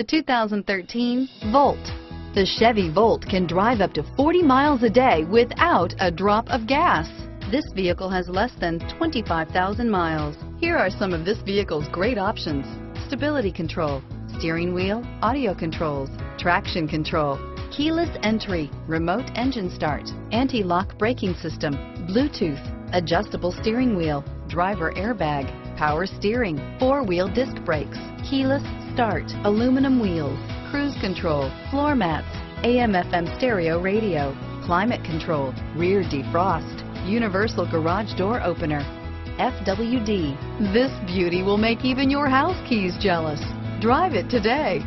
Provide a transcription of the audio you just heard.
The 2013 Volt. The Chevy Volt can drive up to 40 miles a day without a drop of gas. This vehicle has less than 25,000 miles. Here are some of this vehicle's great options. Stability control, steering wheel, audio controls, traction control, keyless entry, remote engine start, anti-lock braking system, Bluetooth, adjustable steering wheel, driver airbag, power steering, four-wheel disc brakes, keyless start, aluminum wheels, cruise control, floor mats, AM FM stereo radio, climate control, rear defrost, universal garage door opener, FWD. This beauty will make even your house keys jealous. Drive it today.